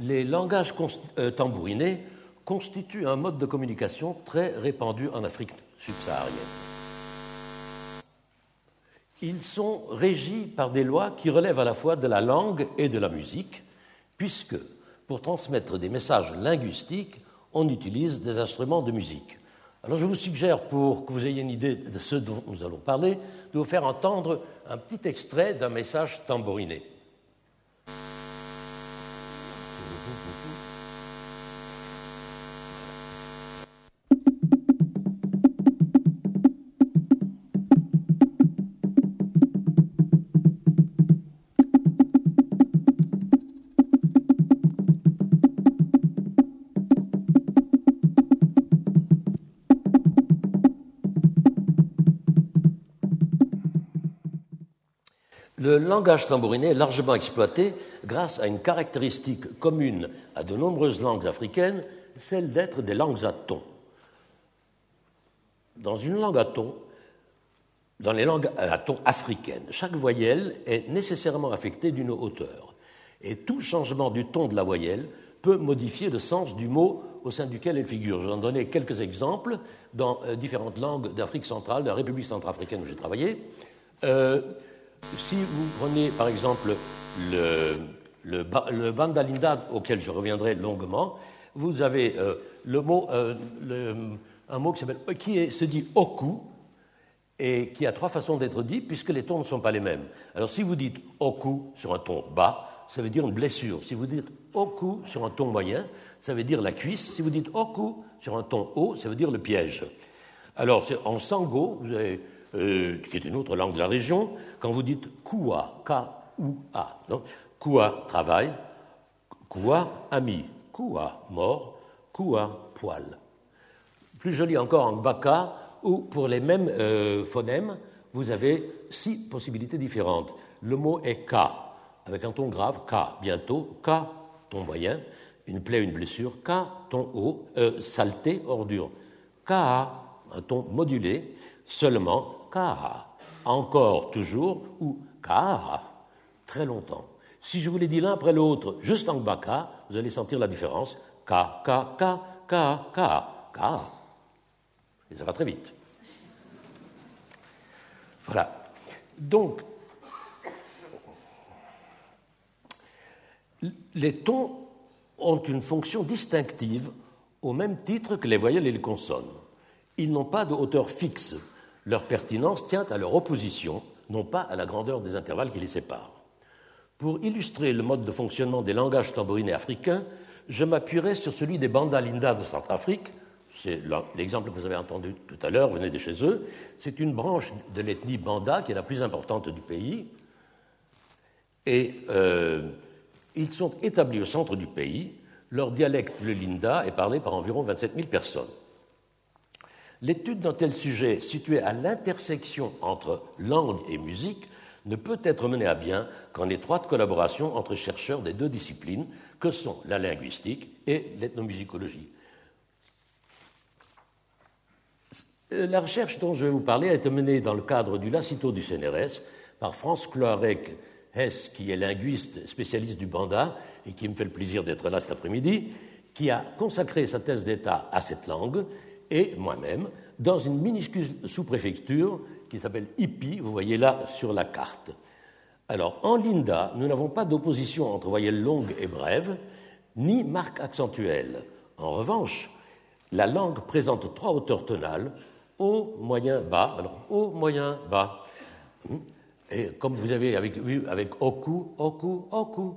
les langages euh, tambourinés constituent un mode de communication très répandu en Afrique subsaharienne. Ils sont régis par des lois qui relèvent à la fois de la langue et de la musique, puisque pour transmettre des messages linguistiques, on utilise des instruments de musique. Alors je vous suggère, pour que vous ayez une idée de ce dont nous allons parler, de vous faire entendre un petit extrait d'un message tambouriné. Le langage tambouriné est largement exploité grâce à une caractéristique commune à de nombreuses langues africaines, celle d'être des langues à ton. Dans une langue à ton, dans les langues à ton africaines, chaque voyelle est nécessairement affectée d'une hauteur. Et tout changement du ton de la voyelle peut modifier le sens du mot au sein duquel elle figure. Je vais en donner quelques exemples dans euh, différentes langues d'Afrique centrale, de la République centrafricaine où j'ai travaillé. Euh, si vous prenez par exemple le, le, bandalinda auquel je reviendrai longuement, vous avez euh, le mot, euh, un mot qui, qui se dit oku et qui a trois façons d'être dit puisque les tons ne sont pas les mêmes. Alors si vous dites oku sur un ton bas, ça veut dire une blessure. Si vous dites oku sur un ton moyen, ça veut dire la cuisse. Si vous dites oku sur un ton haut, ça veut dire le piège. Alors en sango, vous avez euh, qui est une autre langue de la région, quand vous dites Kua, K-U-A, Kua, travail, Kua, ami, Kua, mort, Kua, poil. Plus joli encore en Baka, où pour les mêmes euh, phonèmes, vous avez six possibilités différentes. Le mot est K, avec un ton grave, K, bientôt, K, ton moyen, une plaie, une blessure, K, ton haut, euh, saleté, ordure, K, un ton modulé, seulement ka, encore, toujours, ou ka, très longtemps. Si je vous les dis l'un après l'autre, juste en bas ka, vous allez sentir la différence. Ka, ka, ka, ka, ka, ka. Et ça va très vite. Voilà. Donc, les tons ont une fonction distinctive au même titre que les voyelles et les consonnes. Ils n'ont pas de hauteur fixe. Leur pertinence tient à leur opposition, non pas à la grandeur des intervalles qui les séparent. Pour illustrer le mode de fonctionnement des langages tambourinés africains, je m'appuierai sur celui des Bandalinda de Centrafrique. C'est l'exemple que vous avez entendu tout à l'heure, venez de chez eux. C'est une branche de l'ethnie Banda qui est la plus importante du pays. Et euh, ils sont établis au centre du pays. Leur dialecte, le Linda, est parlé par environ 27 000 personnes. L'étude d'un tel sujet situé à l'intersection entre langue et musique ne peut être menée à bien qu'en étroite collaboration entre chercheurs des deux disciplines que sont la linguistique et l'ethnomusicologie. La recherche dont je vais vous parler a été menée dans le cadre du Lacito du CNRS par France Cloarec Hess, qui est linguiste spécialiste du banda et qui me fait le plaisir d'être là cet après-midi, qui a consacré sa thèse d'État à cette langue et moi-même dans une minuscule sous-préfecture qui s'appelle Ipi, vous voyez là sur la carte. Alors, en Linda, nous n'avons pas d'opposition entre voyelles longues et brèves, ni marque accentuelle. En revanche, la langue présente trois hauteurs tonales, haut, moyen, bas. Alors, haut, moyen, bas. Et comme vous avez vu avec oku, oku, oku,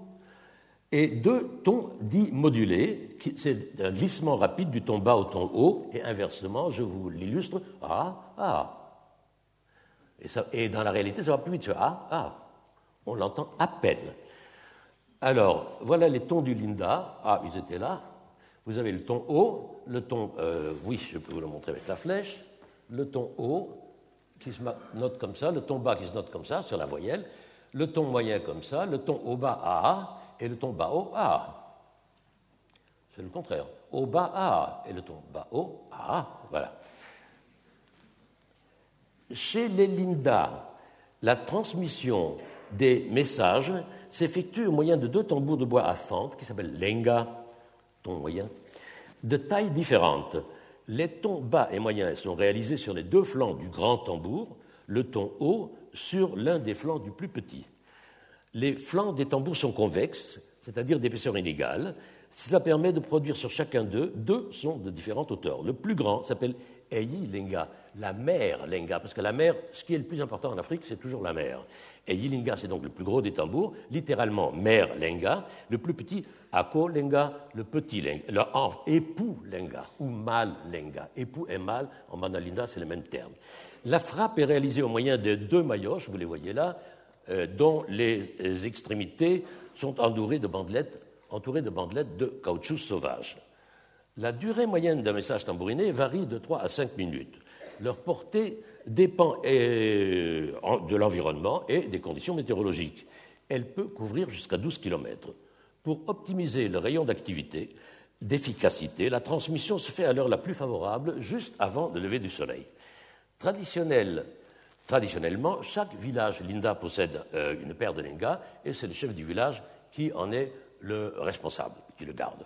et deux tons dits modulés, c'est un glissement rapide du ton bas au ton haut, et inversement, je vous l'illustre, ah, ah. Et, dans la réalité, ça va plus vite, ah, ah. On l'entend à peine. Alors, voilà les tons du Linda. Ah, ils étaient là. Vous avez le ton haut, le ton, euh, oui, je peux vous le montrer avec la flèche, le ton haut qui se note comme ça, le ton bas qui se note comme ça sur la voyelle, le ton moyen comme ça, le ton haut bas ah, et le ton haut A. C'est le contraire. Au bas A et le ton haut A. Voilà. Chez les Linda, la transmission des messages s'effectue au moyen de deux tambours de bois à fente qui s'appellent lenga, ton moyen, de tailles différentes. Les tons bas et moyens sont réalisés sur les deux flancs du grand tambour, le ton haut sur l'un des flancs du plus petit. Les flancs des tambours sont convexes, c'est-à-dire d'épaisseur inégale. Cela permet de produire sur chacun d'eux deux sons de différentes hauteurs. Le plus grand s'appelle Eyi Lenga, la mer Lenga, parce que la mer, ce qui est le plus important en Afrique, c'est toujours la mer. Eyi Lenga, c'est donc le plus gros des tambours, littéralement mer Lenga, le plus petit Ako Lenga, le petit Lenga, le époux Lenga ou mâle Lenga. Époux et mâle, en Manalinda, c'est le même terme. La frappe est réalisée au moyen de deux maillotches, vous les voyez là, dont les extrémités sont entourées de bandelettes, entourées de bandelettes de caoutchouc sauvage. La durée moyenne d'un message tambouriné varie de 3 à 5 minutes. Leur portée dépend euh, de l'environnement et des conditions météorologiques. Elle peut couvrir jusqu'à 12 km. Pour optimiser le rayon d'activité, d'efficacité, la transmission se fait à l'heure la plus favorable, juste avant le lever du soleil. Traditionnellement, chaque village Linda possède euh, une paire de lingas et c'est le chef du village qui en est le responsable, qui le garde.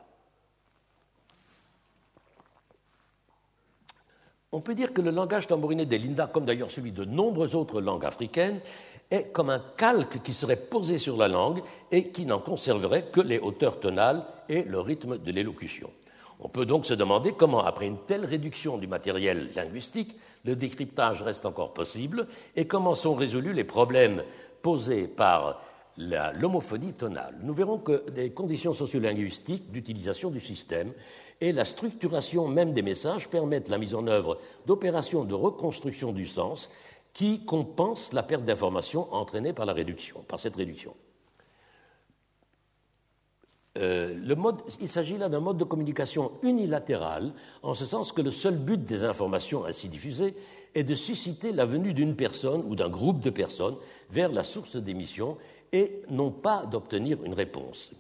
On peut dire que le langage tambouriné des Linda, comme d'ailleurs celui de nombreuses autres langues africaines, est comme un calque qui serait posé sur la langue et qui n'en conserverait que les hauteurs tonales et le rythme de l'élocution. On peut donc se demander comment, après une telle réduction du matériel linguistique, le décryptage reste encore possible et comment sont résolus les problèmes posés par l'homophonie tonale. Nous verrons que des conditions sociolinguistiques d'utilisation du système et la structuration même des messages permettent la mise en œuvre d'opérations de reconstruction du sens qui compensent la perte d'information entraînée par, la réduction, par cette réduction. Euh, il s'agit là d'un mode de communication unilatéral, en ce sens que le seul but des informations ainsi diffusées est de susciter la venue d'une personne ou d'un groupe de personnes vers la source d'émission et non pas d'obtenir une réponse.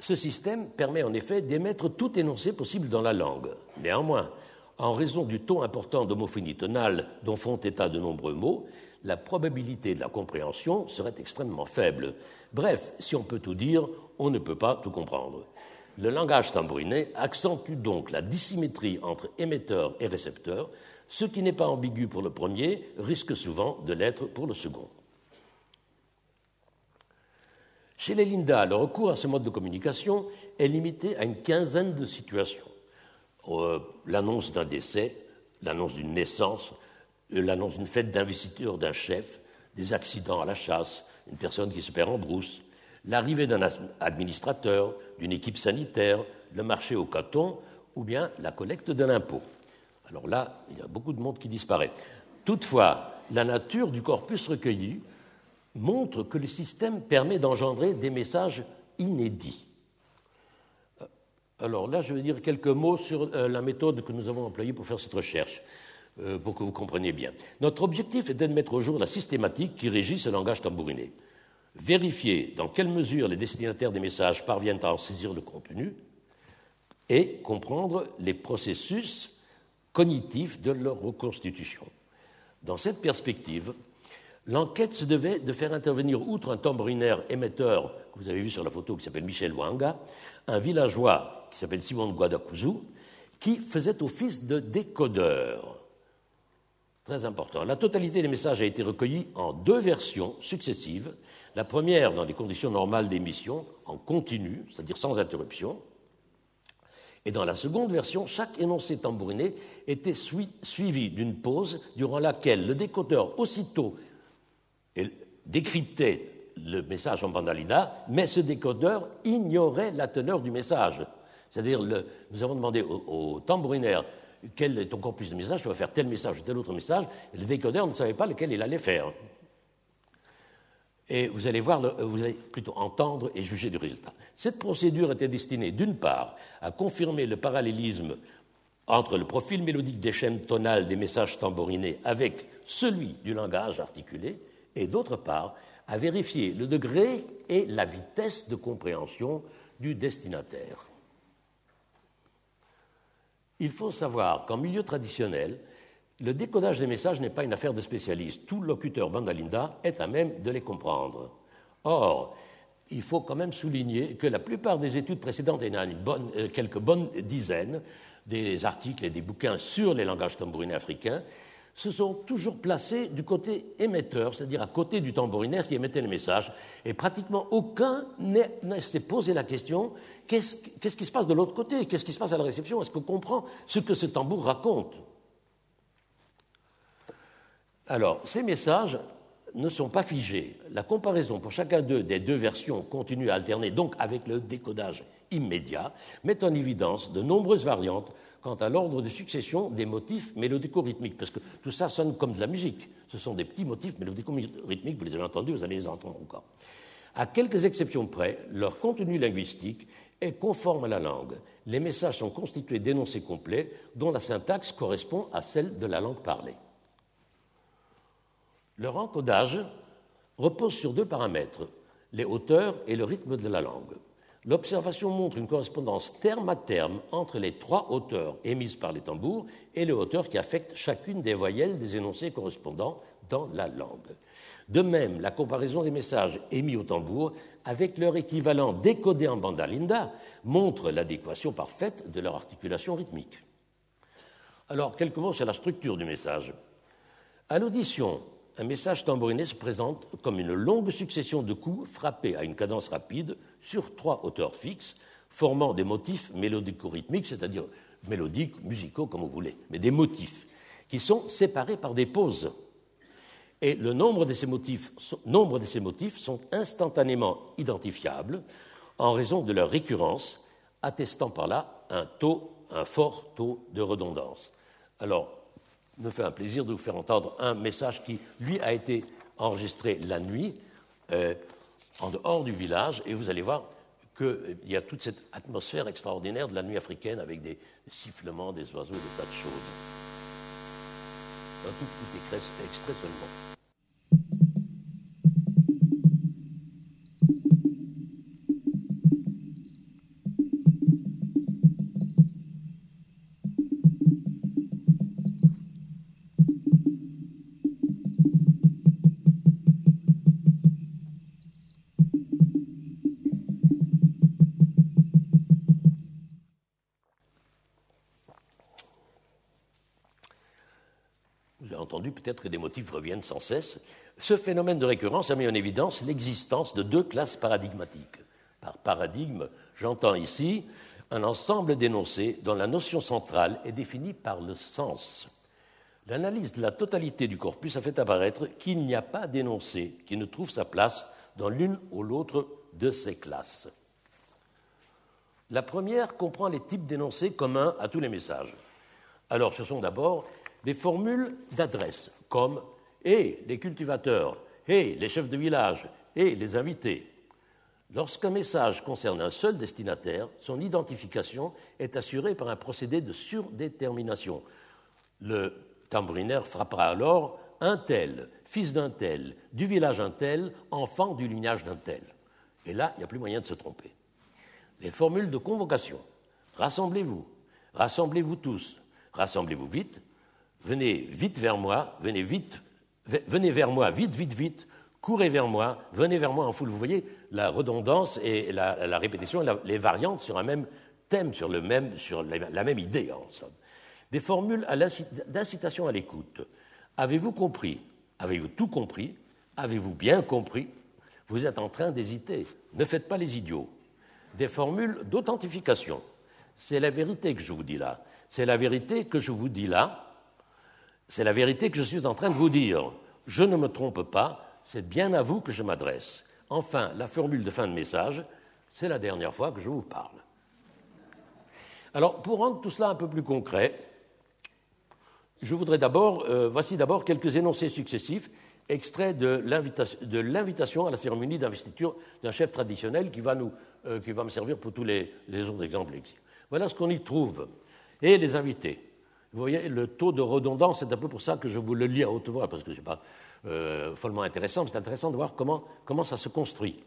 Ce système permet en effet d'émettre tout énoncé possible dans la langue. Néanmoins, en raison du taux important d'homophonie tonale dont font état de nombreux mots, la probabilité de la compréhension serait extrêmement faible. Bref, si on peut tout dire, on ne peut pas tout comprendre. Le langage tambouriné accentue donc la dissymétrie entre émetteur et récepteur. Ce qui n'est pas ambigu pour le premier risque souvent de l'être pour le second. Chez les Linda, le recours à ce mode de communication est limité à une quinzaine de situations. Euh, l'annonce d'un décès, l'annonce d'une naissance, l'annonce d'une fête d'investiture d'un chef, des accidents à la chasse, une personne qui se perd en brousse, l'arrivée d'un administrateur, d'une équipe sanitaire, le marché au coton ou bien la collecte de l'impôt. Alors là, il y a beaucoup de monde qui disparaît. Toutefois, la nature du corpus recueilli montre que le système permet d'engendrer des messages inédits. Euh, alors là, je vais dire quelques mots sur euh, la méthode que nous avons employée pour faire cette recherche, euh, pour que vous compreniez bien. Notre objectif est de mettre au jour la systématique qui régit ce langage tambouriné. Vérifier dans quelle mesure les destinataires des messages parviennent à en saisir le contenu et comprendre les processus cognitifs de leur reconstitution. Dans cette perspective, L'enquête se devait de faire intervenir, outre un tambourinaire émetteur que vous avez vu sur la photo qui s'appelle Michel Wanga, un villageois qui s'appelle Simon Guadakuzu, qui faisait office de décodeur. Très important. La totalité des messages a été recueillie en deux versions successives. La première dans des conditions normales d'émission, en continu, c'est-à-dire sans interruption. Et dans la seconde version, chaque énoncé tambouriné était suivi d'une pause durant laquelle le décodeur, aussitôt décryptait le message en bandalina, mais ce décodeur ignorait la teneur du message. C'est-à-dire, nous avons demandé au, tambourinaire quel est ton corpus de message, tu vas faire tel message ou tel autre message, et le décodeur ne savait pas lequel il allait faire. Et vous allez voir, vous allez plutôt entendre et juger du résultat. Cette procédure était destinée, d'une part, à confirmer le parallélisme entre le profil mélodique des chaînes tonales des messages tambourinés avec celui du langage articulé, et d'autre part à vérifier le degré et la vitesse de compréhension du destinataire. Il faut savoir qu'en milieu traditionnel, le décodage des messages n'est pas une affaire de spécialistes. Tout locuteur bandalinda est à même de les comprendre. Or, il faut quand même souligner que la plupart des études précédentes, et il y en a euh, quelques bonnes dizaines, des articles et des bouquins sur les langages tambourinés africains, se sont toujours placés du côté émetteur, c'est-à-dire à côté du tambourinaire qui émettait le message, et pratiquement aucun s'est posé la question qu'est-ce qui se passe de l'autre côté? Qu'est-ce qui se passe à la réception? Est-ce qu'on comprend ce que ce tambour raconte? Alors, ces messages ne sont pas figés. La comparaison pour chacun d'eux des deux versions continue à alterner, donc avec le décodage immédiat, met en évidence de nombreuses variantes quant à l'ordre de succession des motifs mélodico-rythmiques, parce que tout ça sonne comme de la musique. Ce sont des petits motifs mélodico-rythmiques, vous les avez entendus, vous allez les entendre encore. À quelques exceptions près, leur contenu linguistique est conforme à la langue. Les messages sont constitués d'énoncés complets dont la syntaxe correspond à celle de la langue parlée. Leur encodage repose sur deux paramètres, les hauteurs et le rythme de la langue. L'observation montre une correspondance terme à terme entre les trois hauteurs émises par les tambours et les hauteurs qui affectent chacune des voyelles des énoncés correspondants dans la langue. De même, la comparaison des messages émis au tambour avec leur équivalent décodé en banda linda montre l'adéquation parfaite de leur articulation rythmique. Alors, quelques mots sur la structure du message. À l'audition, un message tambouriné se présente comme une longue succession de coups frappés à une cadence rapide sur trois hauteurs fixes, formant des motifs mélodico-rythmiques, c'est-à-dire mélodiques, musicaux, comme vous voulez, mais des motifs, qui sont séparés par des pauses. Et le nombre de ces motifs, nombre de ces motifs sont instantanément identifiables en raison de leur récurrence, attestant par là un un fort taux de redondance. Alors, me fait un plaisir de vous faire entendre un message qui, lui, a été enregistré la nuit euh, en dehors du village, et vous allez voir qu'il y a toute cette atmosphère extraordinaire de la nuit africaine avec des sifflements des oiseaux, des tas de choses. Un tout petit extrait seulement. Reviennent sans cesse. Ce phénomène de récurrence a mis en évidence l'existence de deux classes paradigmatiques. Par paradigme, j'entends ici un ensemble d'énoncés dont la notion centrale est définie par le sens. L'analyse de la totalité du corpus a fait apparaître qu'il n'y a pas d'énoncé qui ne trouve sa place dans l'une ou l'autre de ces classes. La première comprend les types d'énoncés communs à tous les messages. Alors, ce sont d'abord des formules d'adresse comme et les cultivateurs, et les chefs de village, et les invités. Lorsqu'un message concerne un seul destinataire, son identification est assurée par un procédé de surdétermination. Le tambourinaire frappera alors un tel, fils d'un tel, du village un tel, enfant du lignage d'un tel. Et là, il n'y a plus moyen de se tromper. Les formules de convocation. Rassemblez-vous, rassemblez-vous tous, rassemblez-vous vite, venez vite vers moi, venez vite, venez vers moi, vite, vite, vite, courez vers moi, venez vers moi en foule. Vous voyez la redondance et la, répétition, les variantes sur un même thème, sur, le même, sur la même idée en somme. Des formules d'incitation à l'écoute. Avez-vous compris? Avez-vous tout compris? Avez-vous bien compris? Vous êtes en train d'hésiter. Ne faites pas les idiots. Des formules d'authentification. C'est la vérité que je vous dis là. C'est la vérité que je vous dis là c'est la vérité que je suis en train de vous dire. Je ne me trompe pas, c'est bien à vous que je m'adresse. Enfin, la formule de fin de message, c'est la dernière fois que je vous parle. Alors, pour rendre tout cela un peu plus concret, je voudrais d'abord, euh, voici d'abord quelques énoncés successifs, extraits de l'invitation à la cérémonie d'investiture d'un chef traditionnel qui va, nous, euh, me servir pour tous les, les autres exemples. Voilà ce qu'on y trouve. Et les invités. Vous voyez, le taux de redondance, c'est un peu pour ça que je vous le lis à haute voix, parce que ce n'est pas euh, follement intéressant, mais c'est intéressant de voir comment, comment ça se construit.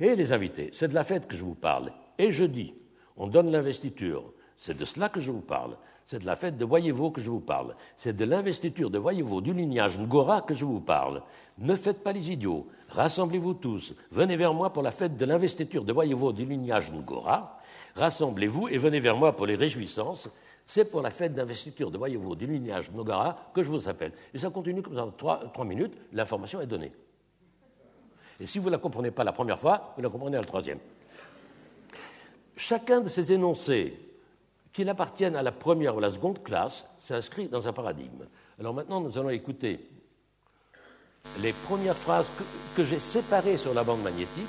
Et les invités, c'est de la fête que je vous parle. Et je dis, on donne l'investiture, c'est de cela que je vous parle. c'est de la fête de Voyevo que je vous parle. C'est de l'investiture de Voyevo du lignage Ngora que je vous parle. Ne faites pas les idiots. Rassemblez-vous tous. Venez vers moi pour la fête de l'investiture de Voyevo du lignage Ngora. Rassemblez-vous et venez vers moi pour les réjouissances. C'est pour la fête d'investiture de Voyevo du lignage Ngora que je vous appelle. Et ça continue comme ça, trois, trois minutes, l'information est donnée. Et si vous ne la comprenez pas la première fois, vous la comprenez la troisième. Chacun de ces énoncés, qu'il appartienne à la première ou la seconde classe, s'inscrit dans un paradigme. Alors maintenant, nous allons écouter les premières phrases que, j'ai séparées sur la bande magnétique.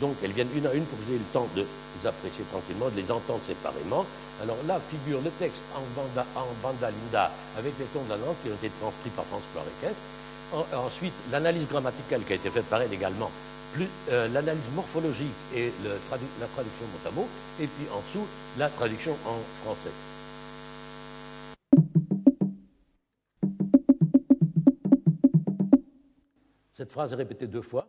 Donc, elles viennent une à une pour que vous ayez le temps de les apprécier tranquillement, de les entendre séparément. Alors là figure le texte en banda, en banda linda avec les tons de la langue qui ont été transcrits par François Request. ensuite, l'analyse grammaticale qui a été faite par elle également euh, l'analyse morphologique et la traduction mot à mot, et puis en dessous, la traduction en français. Cette phrase est répétée deux fois.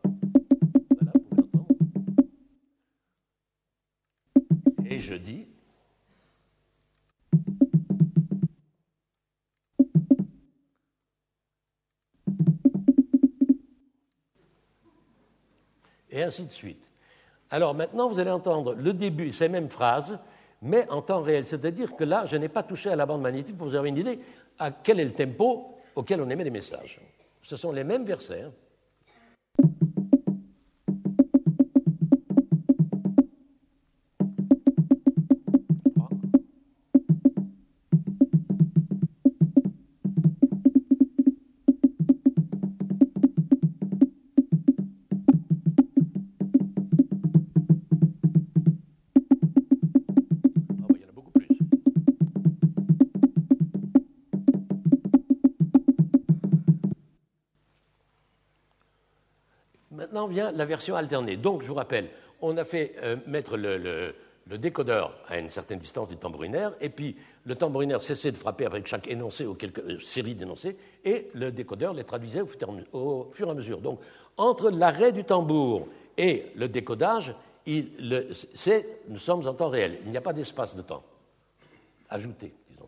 Et ainsi de suite. Alors maintenant, vous allez entendre le début, ces mêmes phrases, mais en temps réel. C'est-à-dire que là, je n'ai pas touché à la bande magnétique pour vous avoir une idée à quel est le tempo auquel on émet les messages. Ce sont les mêmes versets. Hein. Vient la version alternée. Donc, je vous rappelle, on a fait euh, mettre le, décodeur à une certaine distance du tambourinaire, et puis le tambourinaire cessait de frapper avec chaque énoncé ou euh, séries d'énoncés, et le décodeur les traduisait au fur, et à mesure. Donc, entre l'arrêt du tambour et le décodage, nous sommes en temps réel. Il n'y a pas d'espace de temps ajouté, disons.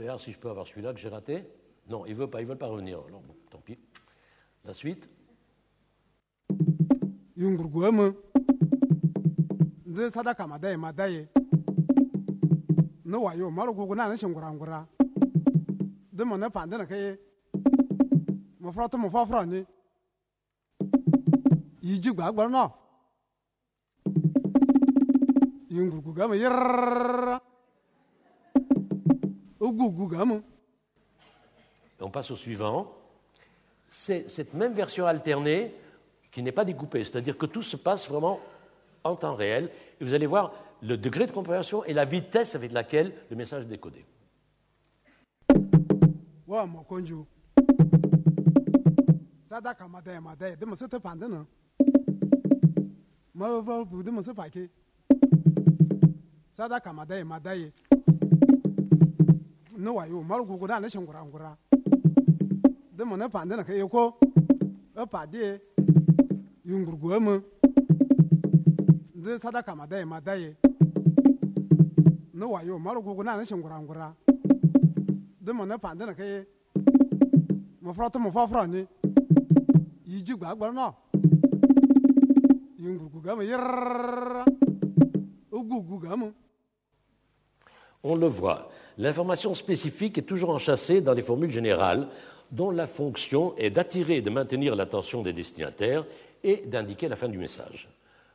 voir si je peux avoir celui-là que j'ai raté. Non, ils ne veulent pas, ils veulent pas revenir. Tant pis. La suite. On passe au suivant. C'est cette même version alternée qui n'est pas découpée, c'est-à-dire que tout se passe vraiment en temps réel, et vous allez voir le degré de compréhension et la vitesse avec laquelle le message est décodé. De mo ne pande na yoko e pade yungurgo mu de sadaka ma dai ma dai no wa yo maru gugu na ne shingura ngura de mo ne pande na ke mo froto mo fa fro ni. Yiji gba gba no yungurgo ga mu yirra l'information spécifique est toujours enchâssée dans les formules générales dont la fonction est d'attirer et de maintenir l'attention des destinataires et d'indiquer la fin du message.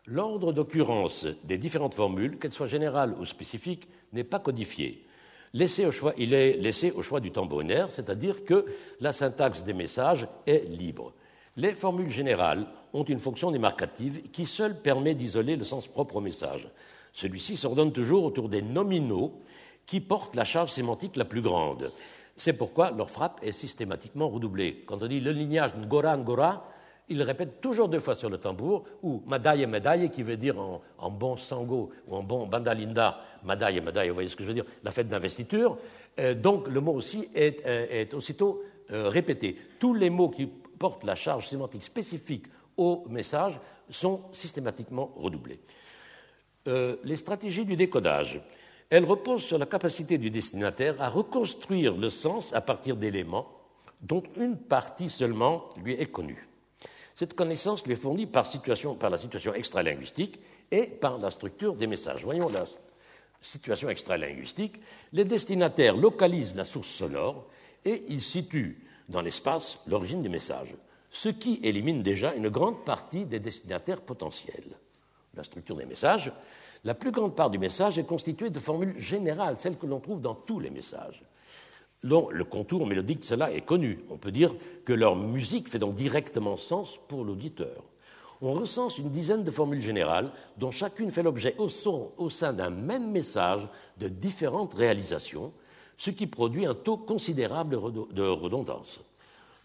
L'ordre d'occurrence des différentes formules, qu'elles soient générales ou spécifiques, n'est pas codifié. au choix, il est laissé au choix du tambourinaire, c'est-à-dire que la syntaxe des messages est libre. Les formules générales ont une fonction démarcative qui seule permet d'isoler le sens propre au message. Celui-ci s'ordonne toujours autour des nominaux qui portent la charge sémantique la plus grande. C'est pourquoi leur frappe est systématiquement redoublée. Quand on dit le lignage Ngora Ngora, il répète toujours deux fois sur le tambour, ou Madaye Medaye, qui veut dire en, bon sango ou en bon bandalinda, Madaye Medaye, vous voyez ce que je veux dire, la fête d'investiture. Euh, donc le mot aussi est, euh, aussitôt euh, répété. Tous les mots qui portent la charge sémantique spécifique au message sont systématiquement redoublés. les stratégies du décodage. Elles reposent sur la capacité du destinataire à reconstruire le sens à partir d'éléments dont une partie seulement lui est connue. Cette connaissance lui est fournie par, la situation extralinguistique et par la structure des messages. Voyons la situation extralinguistique. Les destinataires localisent la source sonore et ils situent dans l'espace l'origine du message, ce qui élimine déjà une grande partie des destinataires potentiels. La structure des messages, la plus grande part du message est constituée de formules générales, celles que l'on trouve dans tous les messages dont le contour mélodique de cela est connu. On peut dire que leur musique fait donc directement sens pour l'auditeur. On recense une dizaine de formules générales dont chacune fait l'objet au, au sein d'un même message de différentes réalisations, ce qui produit un taux considérable de redondance.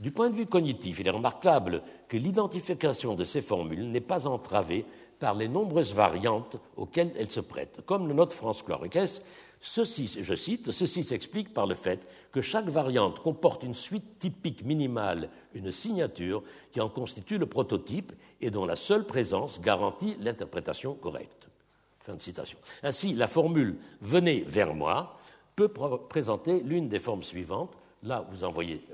Du point de vue cognitif, il est remarquable que l'identification de ces formules n'est pas entravée par les nombreuses variantes auxquelles elles se prêtent. Comme le note France Chloricès, Ceci, je cite, ceci s'explique par le fait que chaque variante comporte une suite typique minimale, une signature qui en constitue le prototype et dont la seule présence garantit l'interprétation correcte. Fin de citation. Ainsi, la formule venez vers moi peut présenter l'une des formes suivantes. Là, vous en voyez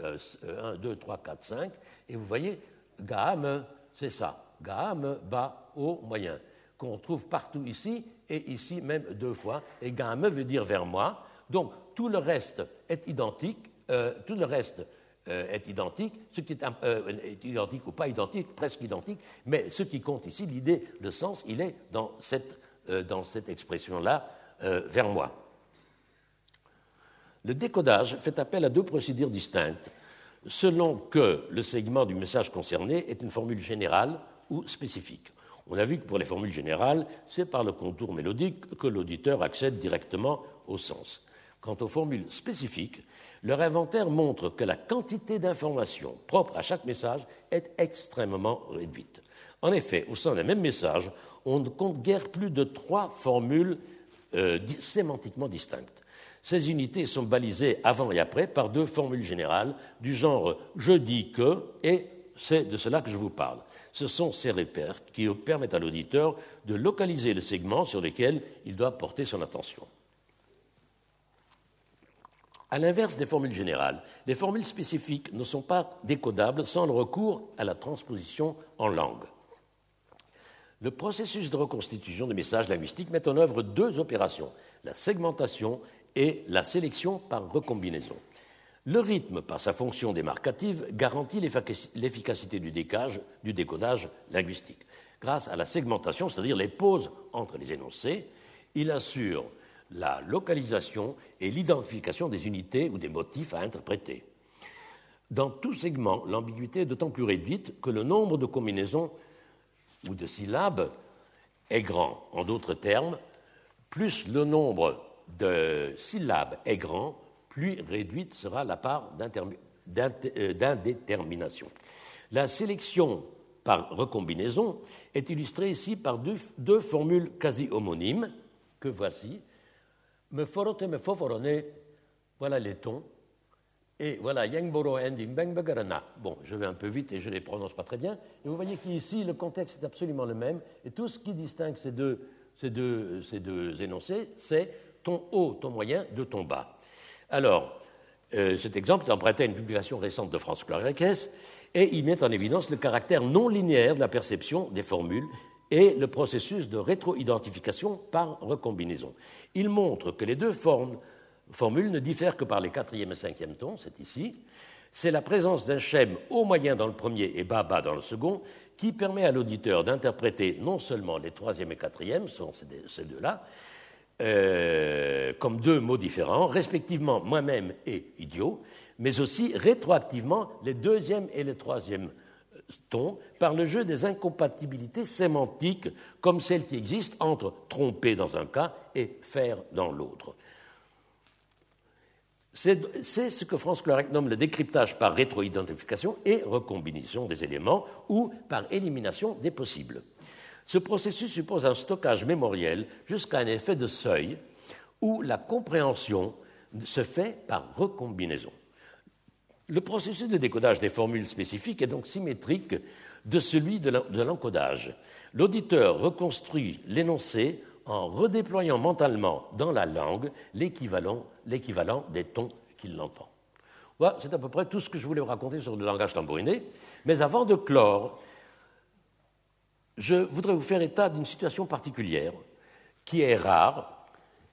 1, 2, 3, 4, 5, et vous voyez gamme, c'est ça, gamme, bas, haut, moyen qu'on retrouve partout ici et ici même deux fois. Et gamme veut dire vers moi. Donc tout le reste est identique. Euh, tout le reste euh, est identique. Ce qui euh, est, identique ou pas identique, presque identique. Mais ce qui compte ici, l'idée, le sens, il est dans cette, dans cette expression-là, vers moi. Le décodage fait appel à deux procédures distinctes selon que le segment du message concerné est une formule générale ou spécifique. On a vu que pour les formules générales, c'est par le contour mélodique que l'auditeur accède directement au sens. Quant aux formules spécifiques, leur inventaire montre que la quantité d'informations propres à chaque message est extrêmement réduite. En effet, au sein d'un même message, on ne compte guère plus de trois formules euh, sémantiquement distinctes. Ces unités sont balisées avant et après par deux formules générales du genre je dis que et c'est de cela que je vous parle ce sont ces repères qui permettent à l'auditeur de localiser le segment sur lequel il doit porter son attention. À l'inverse des formules générales, les formules spécifiques ne sont pas décodables sans le recours à la transposition en langue. Le processus de reconstitution des messages linguistiques met en œuvre deux opérations, la segmentation et la sélection par recombinaison. Le rythme, par sa fonction démarcative, garantit l'efficacité du, décodage linguistique. Grâce à la segmentation, c'est-à-dire les pauses entre les énoncés, il assure la localisation et l'identification des unités ou des motifs à interpréter. Dans tout segment, l'ambiguïté est d'autant plus réduite que le nombre de combinaisons ou de syllabes est grand. En d'autres termes, plus le nombre de syllabes est grand, plus réduite sera la part euh, d'indétermination. La sélection par recombinaison est illustrée ici par deux, formules quasi homonymes que voici. Me forote me foforone, voilà les tons. Et voilà, Yangboro ending. Bon, je vais un peu vite et je ne les prononce pas très bien. Et vous voyez qu'ici, le contexte est absolument le même. Et tout ce qui distingue ces deux, ces deux, ces deux énoncés, c'est ton haut, ton moyen, de ton bas. Alors, euh, cet exemple est emprunté à une publication récente de France Cloireques et il met en évidence le caractère non linéaire de la perception des formules et le processus de rétroidentification par recombinaison. Il montre que les deux formules ne diffèrent que par les quatrième et cinquième tons, c'est ici. C'est la présence d'un schème haut moyen dans le premier et bas bas dans le second qui permet à l'auditeur d'interpréter non seulement les troisième et quatrième, sont ces deux-là, euh, comme deux mots différents, respectivement moi-même et idiot, mais aussi rétroactivement les deuxième et les troisième ton par le jeu des incompatibilités sémantiques comme celles qui existent entre tromper dans un cas et faire dans l'autre. C'est ce que Franz Clarek nomme le décryptage par rétroidentification et recombinaison des éléments ou par élimination des possibles. Ce processus suppose un stockage mémoriel jusqu'à un effet de seuil où la compréhension se fait par recombinaison. Le processus de décodage des formules spécifiques est donc symétrique de celui de l'encodage. L'auditeur reconstruit l'énoncé en redéployant mentalement dans la langue l'équivalent, des tons qu'il entend. Voilà, c'est à peu près tout ce que je voulais vous raconter sur le langage tambouriné. Mais avant de clore, je voudrais vous faire état d'une situation particulière qui est rare,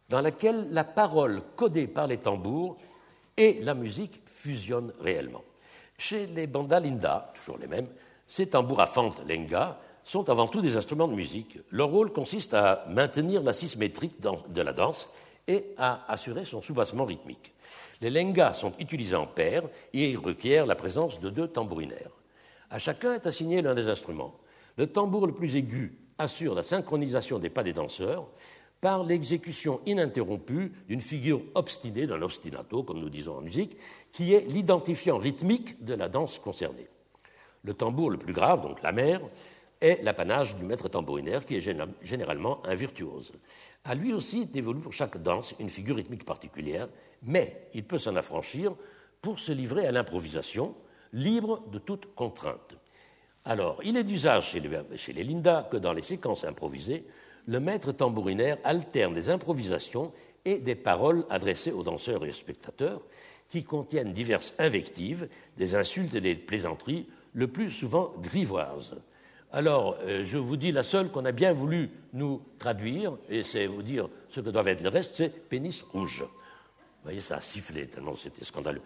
dans laquelle la parole codée par les tambours et la musique fusionnent réellement. Chez les bandalinda, toujours les mêmes, ces tambours à fente lenga sont avant tout des instruments de musique. Leur rôle consiste à maintenir la symétrique de la danse et à assurer son soubassement rythmique. Les lengas sont utilisés en paire et ils requièrent la présence de deux tambourinaires. À chacun est assigné l'un des instruments. Le tambour le plus aigu assure la synchronisation des pas des danseurs par l'exécution ininterrompue d'une figure obstinée, d'un ostinato, comme nous disons en musique, qui est l'identifiant rythmique de la danse concernée. Le tambour le plus grave, donc la est l'apanage du maître tambourinaire, qui est généralement un virtuose. À lui aussi est évolue pour chaque danse une figure rythmique particulière, mais il peut s'en affranchir pour se livrer à l'improvisation, libre de toute contrainte. Alors, il est d'usage chez les, Linda que dans les séquences improvisées, le maître tambourinaire alterne des improvisations et des paroles adressées aux danseurs et aux spectateurs qui contiennent diverses invectives, des insultes et des plaisanteries, le plus souvent grivoises. Alors, euh, je vous dis la seule qu'on a bien voulu nous traduire, et c'est vous dire ce que doivent être les restes, c'est pénis rouge. Vous voyez, ça a sifflé c'était scandaleux.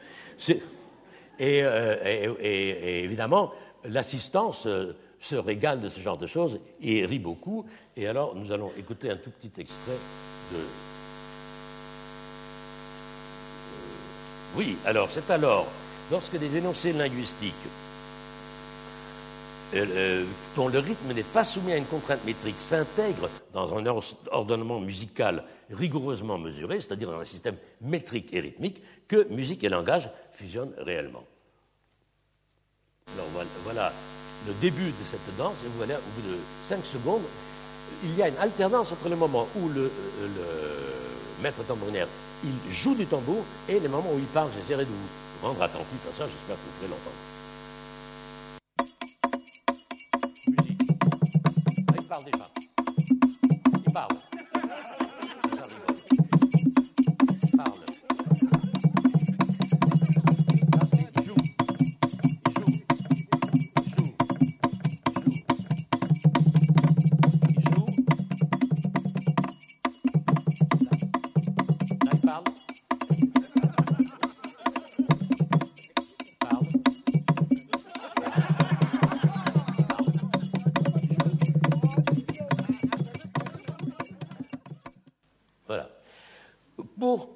Euh, et, évidemment, l'assistance euh, se régale de ce genre de choses et rit beaucoup. Et alors, nous allons écouter un tout petit extrait de. Euh, oui, alors, c'est alors, lorsque des énoncés linguistiques euh, dont le rythme n'est pas soumis à une contrainte métrique s'intègrent dans un ordonnement musical rigoureusement mesuré, c'est-à-dire dans un système métrique et rythmique, que musique et langage fusionnent réellement. Alors voilà le début de cette danse, et vous voyez, au bout de 5 secondes, il y a une alternance entre le moment où le, le maître tambourinaire il joue du tambour et les moments où il parle. J'essaierai de vous rendre attentif à ça, j'espère que vous pourrez l'entendre.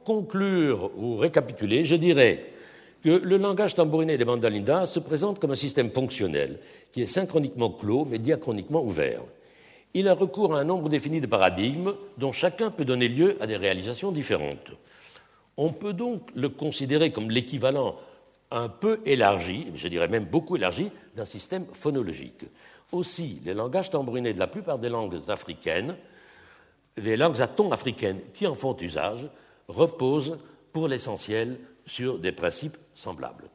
Conclure ou récapituler, je dirais que le langage tambouriné des bandalindas se présente comme un système fonctionnel qui est synchroniquement clos mais diachroniquement ouvert. Il a recours à un nombre défini de paradigmes dont chacun peut donner lieu à des réalisations différentes. On peut donc le considérer comme l'équivalent un peu élargi, je dirais même beaucoup élargi, d'un système phonologique. Aussi, les langages tambourinés de la plupart des langues africaines, les langues à ton africaines qui en font usage, repose pour l'essentiel sur des principes semblables.